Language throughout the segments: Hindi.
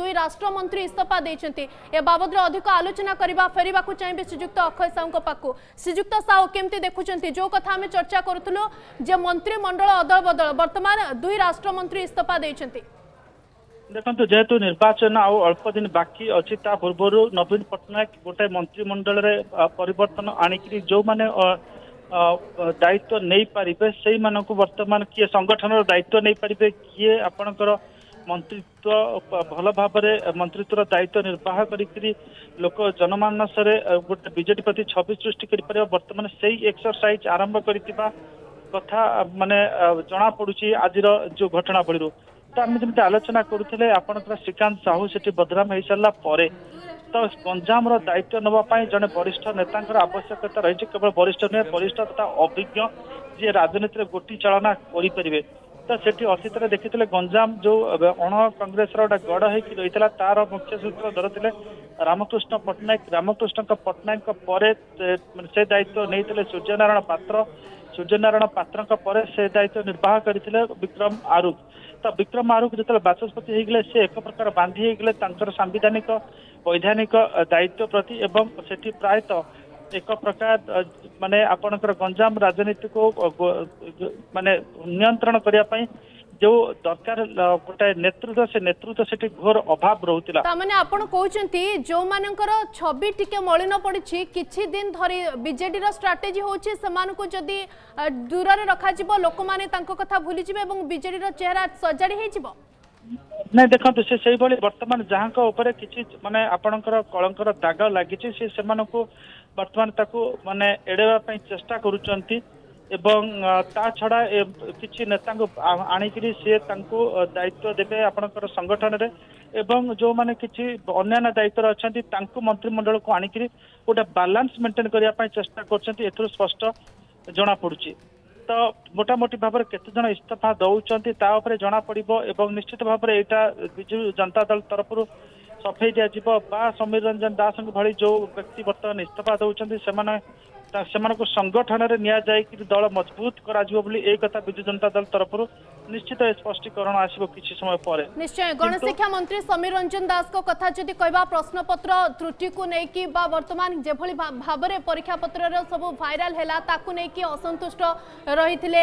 দুই রাষ্ট্রমন্ত্রী ইস্তফা দিয়েছেন এ বাবদরে অধিক আলোচনা করা ফেরা চাইবে শ্রীযুক্ত অক্ষয় সাউঙ্ পাখু শ্রীযুক্ত সাউ কেমতি দেখুছেন যে কথা আমি চর্চা করুলু যে মন্ত্রিমণ্ডল অদল বদল বর্তমান দুই রাষ্ট্রমন্ত্রী ইস্তফা দিয়েছেন দেখন্তু যেহেতু নির্বাচন আউ অল্প দিন বাকি অছি তা পূর্বরু নবীন পট্টনাক গোটে মন্ত্রিমণ্ডলের পরিবর্তন আনিকি যে দায়িত্ব নেই পারিবে সেই মানুষ বর্তমান কিয়ে সংগঠনর দায়িত্ব নেই পারিবে কিয়ে আপনার ମନ୍ତ୍ରିତ୍ୱ ଭଲ ଭାବରେ ମନ୍ତ୍ରିତ୍ୱର ଦାୟିତ୍ୱ ନିର୍ବାହ କରିକିରି ଲୋକ ଜନମାନସରେ ଗୋଟେ ବିଜେଡି ପ୍ରତି ଛବି ସୃଷ୍ଟି କରିପାରିବା ବର୍ତ୍ତମାନ ସେଇ ଏକ୍ସରସାଇଜ ଆରମ୍ଭ କରିଥିବା କଥା ମାନେ ଜଣାପଡୁଛି ଆଜିର ଯୋଉ ଘଟଣାବଳୀରୁ ତ ଆମେ ଯେମିତି ଆଲୋଚନା କରୁଥିଲେ ଆପଣଙ୍କର ଶ୍ରୀକାନ୍ତ ସାହୁ ସେଠି ବଦନାମ ହେଇସାରିଲା ପରେ ତ ଗଞ୍ଜାମର ଦାୟିତ୍ୱ ନେବା ପାଇଁ ଜଣେ ବରିଷ୍ଠ ନେତାଙ୍କର ଆବଶ୍ୟକତା ରହିଛି କେବଳ ବରିଷ୍ଠ ନୁହେଁ ବରିଷ୍ଠ ତଥା ଅଭିଜ୍ଞ ଯିଏ ରାଜନୀତିରେ ଗୋଟି ଚାଳନା କରିପାରିବେ ତ ସେଠି ଅତୀତରେ ଦେଖିଥିଲେ ଗଞ୍ଜାମ ଯୋଉ ଅଣ କଂଗ୍ରେସର ଗୋଟେ ଗଡ଼ ହେଇକି ରହିଥିଲା ତାର ମୁଖ୍ୟ ସୂତ୍ର ଧରିଥିଲେ ରାମକୃଷ୍ଣ ପଟ୍ଟନାୟକ ରାମକୃଷ୍ଣଙ୍କ ପଟ୍ଟନାୟକଙ୍କ ପରେ ସେ ଦାୟିତ୍ୱ ନେଇଥିଲେ ସୂର୍ଯ୍ୟନାରାୟଣ ପାତ୍ର ସୂର୍ଯ୍ୟନାରାୟଣ ପାତ୍ରଙ୍କ ପରେ ସେ ଦାୟିତ୍ୱ ନିର୍ବାହ କରିଥିଲେ ବିକ୍ରମ ଆରୁଖ ତ ବିକ୍ରମ ଆରୁଖ ଯେତେବେଳେ ବାଚସ୍ପତି ହେଇଗଲେ ସେ ଏକ ପ୍ରକାର ବାନ୍ଧି ହେଇଗଲେ ତାଙ୍କର ସାମ୍ବିଧାନିକ ବୈଧାନିକ ଦାୟିତ୍ୱ ପ୍ରତି ଏବଂ ସେଠି ପ୍ରାୟତଃ ଏକ ପ୍ରକାର ମାନେ ଆପଣଙ୍କର ଗଞ୍ଜାମ ରାଜନୀତିକୁ ମାନେ ନିୟନ୍ତ୍ରଣ କରିବା ପାଇଁ ଯୋଉ ଦରକାର ଗୋଟେ ନେତୃତ୍ୱ ସେ ନେତୃତ୍ୱ ସେଠି ଘୋର ଅଭାବ ରହୁଥିଲା ତାମାନେ ଆପଣ କହୁଛନ୍ତି ଯୋଉମାନଙ୍କର ଛବି ଟିକେ ମଳିନ ପଡିଛି କିଛି ଦିନ ଧରି ବିଜେଡିର ଷ୍ଟ୍ରାଟେଜି ହଉଛି ସେମାନଙ୍କୁ ଯଦି ଦୂରରେ ରଖାଯିବ ଲୋକମାନେ ତାଙ୍କ କଥା ଭୁଲିଯିବେ ଏବଂ ବିଜେଡିର ଚେହେରା ସଜାଡି ହେଇଯିବ ନାଇଁ ଦେଖନ୍ତୁ ସେ ସେଇଭଳି ବର୍ତ୍ତମାନ ଯାହାଙ୍କ ଉପରେ କିଛି ମାନେ ଆପଣଙ୍କର କଳଙ୍କର ଦାଗ ଲାଗିଛି ସେ ସେମାନଙ୍କୁ ବର୍ତ୍ତମାନ ତାକୁ ମାନେ ଏଡ଼େଇବା ପାଇଁ ଚେଷ୍ଟା କରୁଛନ୍ତି ଏବଂ ତା ଛଡ଼ା କିଛି ନେତାଙ୍କୁ ଆଣିକିରି ସିଏ ତାଙ୍କୁ ଦାୟିତ୍ୱ ଦେବେ ଆପଣଙ୍କର ସଂଗଠନରେ ଏବଂ ଯେଉଁମାନେ କିଛି ଅନ୍ୟାନ୍ୟ ଦାୟିତ୍ୱରେ ଅଛନ୍ତି ତାଙ୍କୁ ମନ୍ତ୍ରିମଣ୍ଡଳକୁ ଆଣିକିରି ଗୋଟେ ବାଲାନ୍ସ ମେଣ୍ଟେନ କରିବା ପାଇଁ ଚେଷ୍ଟା କରୁଛନ୍ତି ଏଥିରୁ ସ୍ପଷ୍ଟ ଜଣାପଡ଼ୁଛି ତ ମୋଟାମୋଟି ଭାବରେ କେତେ ଜଣ ଇସ୍ତଫା ଦଉଛନ୍ତି ତା ଉପରେ ଜଣାପଡ଼ିବ ଏବଂ ନିଶ୍ଚିତ ଭାବରେ ଏଇଟା ବିଜୁ ଜନତା ଦଳ ତରଫରୁ ସଫେଇ ଦିଆଯିବ ବା ସମୀର ରଞ୍ଜନ ଦାସଙ୍କ ଭଳି ଯୋଉ ବ୍ୟକ୍ତି ବର୍ତ୍ତମାନ ଇସ୍ତଫା ଦେଉଛନ୍ତି ସେମାନେ ସେମାନଙ୍କୁ ସଂଗଠନରେ ନିଆଯାଇକି ଦଳ ମଜବୁତ କରାଯିବ ବୋଲି ଏ କଥା ବିଜୁ ଜନତା ଦଳ ତରଫରୁ ନିଶ୍ଚିତ ସ୍ପଷ୍ଟୀକରଣ ଆସିବ କିଛି ସମୟ ପରେ ନିଶ୍ଚୟ ଗଣଶିକ୍ଷା ମନ୍ତ୍ରୀ ସମୀର ରଞ୍ଜନ ଦାସଙ୍କ କଥା ଯଦି କହିବା ପ୍ରଶ୍ନପତ୍ର ତ୍ରୁଟିକୁ ନେଇକି ବା ବର୍ତ୍ତମାନ ଯେଭଳି ଭାବରେ ପରୀକ୍ଷା ପତ୍ରର ସବୁ ଭାଇରାଲ ହେଲା ତାକୁ ନେଇକି ଅସନ୍ତୁଷ୍ଟ ରହିଥିଲେ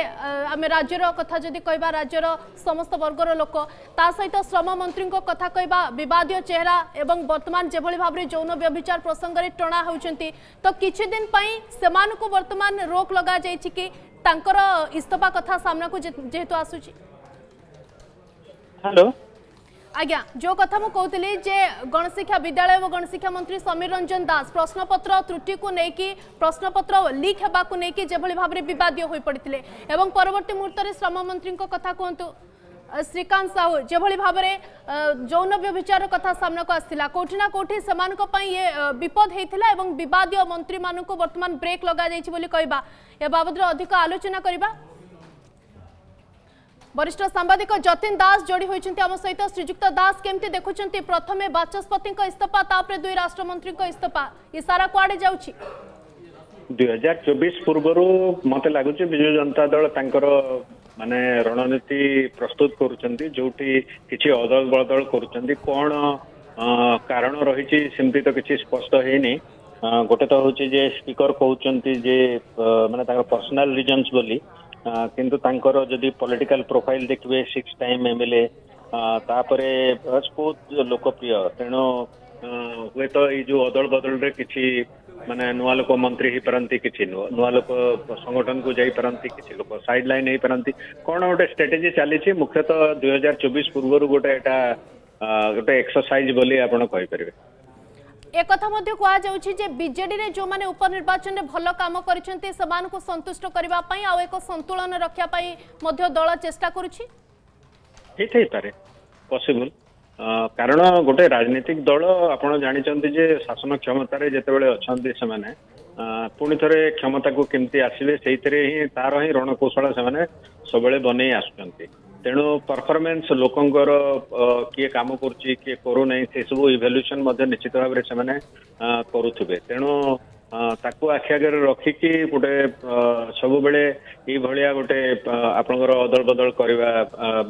ଆମେ ରାଜ୍ୟର କଥା ଯଦି କହିବା ରାଜ୍ୟର ସମସ୍ତ ବର୍ଗର ଲୋକ ତା ସହିତ ଶ୍ରମ ମନ୍ତ୍ରୀଙ୍କ କଥା କହିବା ବିବାଦୀୟ ଚେହେରା ଏବଂ ବର୍ତ୍ତମାନ ଯେଭଳି ଭାବରେ ଯୌନ ବ୍ୟବିଚାର ପ୍ରସଙ୍ଗରେ ଟଣା ହେଉଛନ୍ତି ତ କିଛି ଦିନ ପାଇଁ ସେମାନଙ୍କୁ ବର୍ତ୍ତମାନ ରୋକ ଲଗାଯାଇଛି କି ତାଙ୍କର ଇସ୍ତଫା କଥା ସାମ୍ନାକୁ ଯେହେତୁ ଆସୁଛି ହ୍ୟାଲୋ ଆଜ୍ଞା ଯେଉଁ କଥା ମୁଁ କହୁଥିଲି ଯେ ଗଣଶିକ୍ଷା ବିଦ୍ୟାଳୟ ଓ ଗଣଶିକ୍ଷା ମନ୍ତ୍ରୀ ସମୀର ରଞ୍ଜନ ଦାସ ପ୍ରଶ୍ନପତ୍ର ତ୍ରୁଟିକୁ ନେଇକି ପ୍ରଶ୍ନପତ୍ର ଲିକ୍ ହେବାକୁ ନେଇକି ଯେଭଳି ଭାବରେ ବିବାଦୀୟ ହୋଇପଡ଼ିଥିଲେ ଏବଂ ପରବର୍ତ୍ତୀ ମୁହୂର୍ତ୍ତରେ ଶ୍ରମମନ୍ତ୍ରୀଙ୍କ କଥା କୁହନ୍ତୁ শ্রীকান্ত সাহু যেভাবে ভাবে যৌন ব্যভিচার কথা সামনাক আসছিল কোটি না কোটি সে বিপদ হয়েছিল এবং বিবাদীয় মন্ত্রী মানুষ বর্তমান ব্রেক লগা যাই বলে কহা এ বাবদরে অধিক আলোচনা করা বরিষ্ঠ সাংবাদিক যতীন দাস যোড়ি হয়েছেন আম সহ শ্রীযুক্ত দাস কেমতি দেখুম প্রথমে বাচস্পতি ইস্তফা তাপরে দুই রাষ্ট্রমন্ত্রী ইস্তফা এ সারা কুয়াড়ে যাচ্ছি দুই হাজার চব্বিশ পূর্বর মতো লাগুছে বিজু জনতা দল তাঁর माने रणनीति प्रस्तुत करुँचंदी जो किसी अदल बदल कर कौन कारण रही सेमती तो किसी स्पष्ट है गोटे तो हूँ जे स्पीकर कहते जे माने मैंने पर्सनल रिजन्स बोली किंतु तांकर प्रोफाइल देखिए सिक्स टाइम एम एल एपर बहुत लोकप्रिय तेणु हे तो ये अदल बदल कि ମାନେ ନୂଆ ଲୋକ ମନ୍ତ୍ରୀ ହେଇପାରନ୍ତି କିଛି ନୂଆ ଲୋକ ସଂଗଠନକୁ ଯାଇପାରନ୍ତି କିଛି ଲୋକ ସାଇଡ୍ ଲାଇନ୍ ହେଇପାରନ୍ତି କ'ଣ ଗୋଟେ ଷ୍ଟ୍ରାଟେଜି ଚାଲିଛି ମୁଖ୍ୟତଃ ଦୁଇ ହଜାର ଚବିଶ ପୂର୍ବରୁ ଗୋଟେ ଏଇଟା ଗୋଟେ ଏକ୍ସରସାଇଜ୍ ବୋଲି ଆପଣ କହିପାରିବେ একথা মধ্যে কোয়া যাচ্ছে যে বিজেডি রে যে মানে উপনির্বাচন রে ভালো কাম করেছেন সেমানকু সন্তুষ্ট করিবা পাই আও এক সন্তুলন রক্ষা পাই মধ্য দল চেষ্টা করুছি ঠিক হই পারে পসিবল କାରଣ ଗୋଟେ ରାଜନୈତିକ ଦଳ ଆପଣ ଜାଣିଛନ୍ତି ଯେ ଶାସନ କ୍ଷମତାରେ ଯେତେବେଳେ ଅଛନ୍ତି ସେମାନେ ପୁଣି ଥରେ କ୍ଷମତାକୁ କେମିତି ଆସିବେ ସେଇଥିରେ ହିଁ ତାର ହିଁ ରଣକୌଶଳ ସେମାନେ ସବୁବେଳେ ବନେଇ ଆସୁଛନ୍ତି ତେଣୁ ପରଫରମେନ୍ସ ଲୋକଙ୍କର କିଏ କାମ କରୁଛି କିଏ କରୁନାହିଁ ସେସବୁ ଇଭାଲ୍ୟୁଏସନ୍ ମଧ୍ୟ ନିଶ୍ଚିତ ଭାବରେ ସେମାନେ କରୁଥିବେ ତେଣୁ ତାକୁ ଆଖି ଆଗରେ ରଖିକି ଗୋଟେ ସବୁବେଳେ ଏଇଭଳିଆ ଗୋଟେ ଆପଣଙ୍କର ଅଦଳ ବଦଳ କରିବା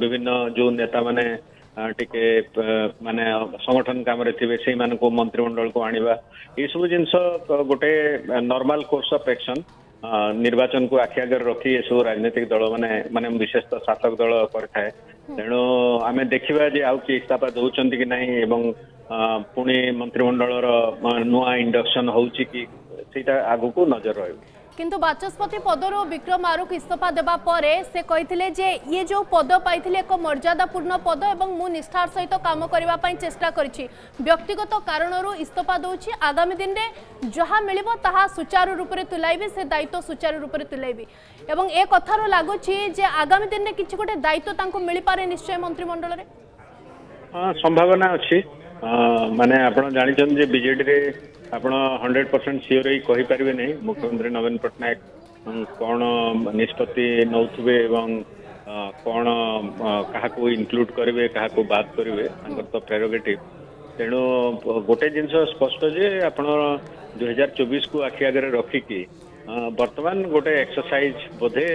ବିଭିନ୍ନ ଯୋଉ ନେତାମାନେ टे मानने संगठन काम से मंत्रिमंडल को आसबू जिन गोटे नर्माल कोर्स अफ एक्शन निर्वाचन को आखि आगे रखी ये सब राजनीतिक दल मैंने मान विशेषतः शासक दल कर तेणु आम देखा जे आउ किए इस्ताफा दौरान कि नहीं पुणी मंत्रिमंडल नुआ इंडक्शन हो नजर रही কিন্তু বাচস্পতি পদর বিক্রম আরুখ ইস্তফা দেওয়া পরে সে কে যে ইয়ে যে পদ পাইলে এক মর্যাদাপূর্ণ পদ এবং মু নিষ্ঠার সহ কাম করা চেষ্টা করেছি ব্যক্তিগত কারণ ইস্তফা দেছি আগামী দিনে যা মিলব তাহা সুচারু রূপে তুলাইবি সে দায়িত্ব সুচারু রূপে তুলাইবি এবং এ কথার লাগুছি যে আগামী দিনে কিছু গোটে দায়িত্ব তাঁকু মিলিপারে নিশ্চয় মন্ত্রিমণ্ডলের সম্ভাবনা অ ମାନେ ଆପଣ ଜାଣିଛନ୍ତି ଯେ ବିଜେଡିରେ ଆପଣ ହଣ୍ଡ୍ରେଡ୍ ପରସେଣ୍ଟ ସିଓର ହେଇ କହିପାରିବେ ନାହିଁ ମୁଖ୍ୟମନ୍ତ୍ରୀ ନବୀନ ପଟ୍ଟନାୟକ କ'ଣ ନିଷ୍ପତ୍ତି ନେଉଥିବେ ଏବଂ କ'ଣ କାହାକୁ ଇନକ୍ଲୁଡ କରିବେ କାହାକୁ ବାଦ୍ କରିବେ ତାଙ୍କର ତ ପ୍ରେରୋଗେଟିଭ୍ ତେଣୁ ଗୋଟେ ଜିନିଷ ସ୍ପଷ୍ଟ ଯେ ଆପଣ ଦୁଇହଜାର ଚବିଶକୁ ଆଖି ଆଗରେ ରଖିକି बर्तमान गोटे एक्सरसाइज बोधे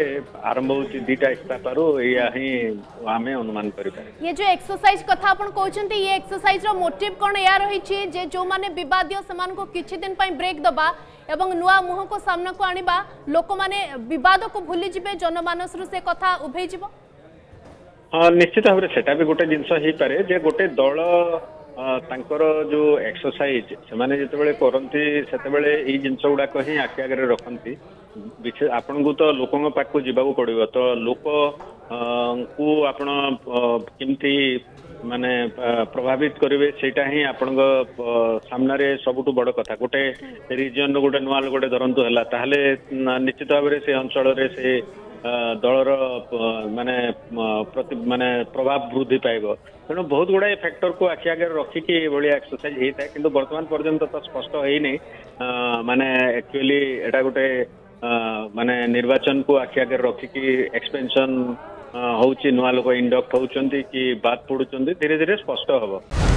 आरंभ हो दीटा इस्ताफ रु अनुमान कर जो एक्सरसाइज कथा अपन ये एक्सरसाइज मोटिव कोन या रही जो माने विवादियो समान को दिन ब्रेक दबा एवं नुआ मुह को सामना को आनीबा लोक माने विवाद को भूली जिबे जनमानस रु से कथा उभै जिवो हाँ, निश्चित हमरे सेटा गोटे दिनसो हे परे जे गोटे दल ତାଙ୍କର ଯୋଉ ଏକ୍ସରସାଇଜ ସେମାନେ ଯେତେବେଳେ କରନ୍ତି ସେତେବେଳେ ଏଇ ଜିନିଷ ଗୁଡାକ ହିଁ ଆଖି ଆଗରେ ରଖନ୍ତି ବିଶେଷ ଆପଣଙ୍କୁ ତ ଲୋକଙ୍କ ପାଖକୁ ଯିବାକୁ ପଡିବ ତ ଲୋକ କୁ ଆପଣ କେମିତି ମାନେ ପ୍ରଭାବିତ କରିବେ ସେଇଟା ହିଁ ଆପଣଙ୍କ ସାମ୍ନାରେ ସବୁଠୁ ବଡ କଥା ଗୋଟେ ରିଜିଅନର ଗୋଟେ ନୂଆ ଗୋଟେ ଧରନ୍ତୁ ହେଲା ତାହେଲେ ନିଶ୍ଚିତ ଭାବରେ ସେ ଅଞ୍ଚଳରେ ସେ दल रे मानने प्रभाव वृद्धि पाव तेणु बहुत गुड़ाए फैक्टर को आखि आगे रखिक एक्सरसाइज होता है कि बर्तमान पर्यत तो स्पष्ट होने एक्चुअली एटा गोटे मानने निर्वाचन को आखि आगे रखिकी एक्सपेनसन हो नुआ लोक इंडक्ट हो कि बात पड़ुंट धीरे धीरे स्पष्ट हाँ